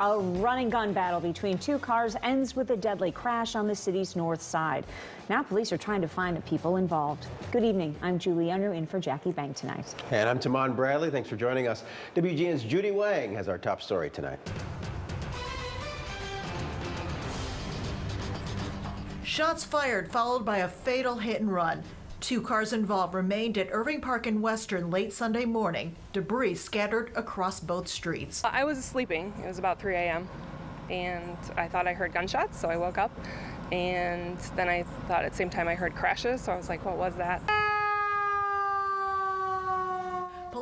A running gun battle between two cars ends with a deadly crash on the city's north side. Now police are trying to find the people involved. Good evening. I'm Julie Unruh in for Jackie Bange tonight. And I'm Tahman Bradley. Thanks for joining us. WGN's Judy Wang has our top story tonight. Shots fired, followed by a fatal hit and run. Two cars involved remained at Irving Park and Western late Sunday morning. Debris scattered across both streets. I was sleeping. It was about 3 a.m. and I thought I heard gunshots, so I woke up. And then I thought at the same time I heard crashes, so I was like, what was that?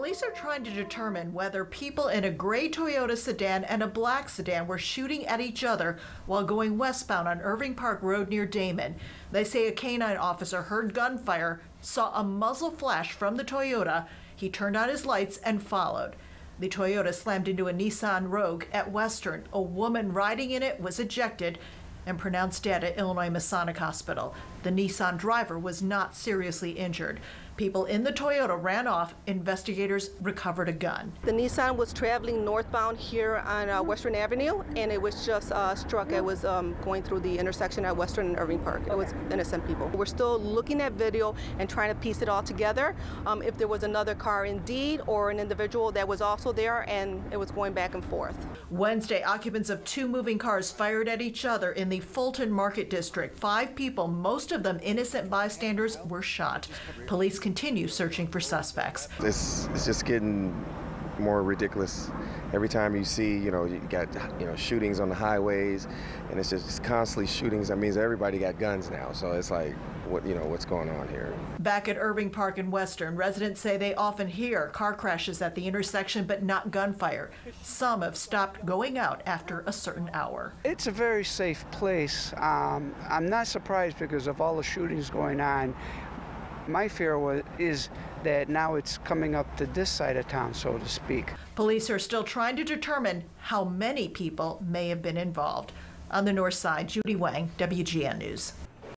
Police are trying to determine whether people in a gray Toyota sedan and a black sedan were shooting at each other while going westbound on Irving Park Road near Damen. They say a canine officer heard gunfire, saw a muzzle flash from the Toyota. He turned on his lights and followed. The Toyota slammed into a Nissan Rogue at Western. A woman riding in it was ejected and pronounced dead at Illinois Masonic Hospital. The Nissan driver was not seriously injured. People in the Toyota ran off. Investigators recovered a gun. The Nissan was traveling northbound here on uh, Western Avenue, and it was just uh, struck. It was um, going through the intersection at Western and Irving Park. It was innocent people. We're still looking at video and trying to piece it all together. Um, if there was another car indeed, or an individual that was also there, and it was going back and forth. Wednesday, occupants of two moving cars fired at each other in the Fulton Market District. Five people, most of them innocent bystanders, were shot. Police continue searching for suspects. It's, it's just getting more ridiculous. Every time you see, you know, you got, you know, shootings on the highways, and it's just it's constantly shootings. That means everybody got guns now. So it's like, what, you know, what's going on here? Back at Irving Park and Western, residents say they often hear car crashes at the intersection, but not gunfire. Some have stopped going out after a certain hour. It's a very safe place. Um, I'm not surprised because of all the shootings going on. My fear was, is that now it's coming up to this side of town, so to speak. Police are still trying to determine how many people may have been involved. On the north side, Judy Wang, WGN News.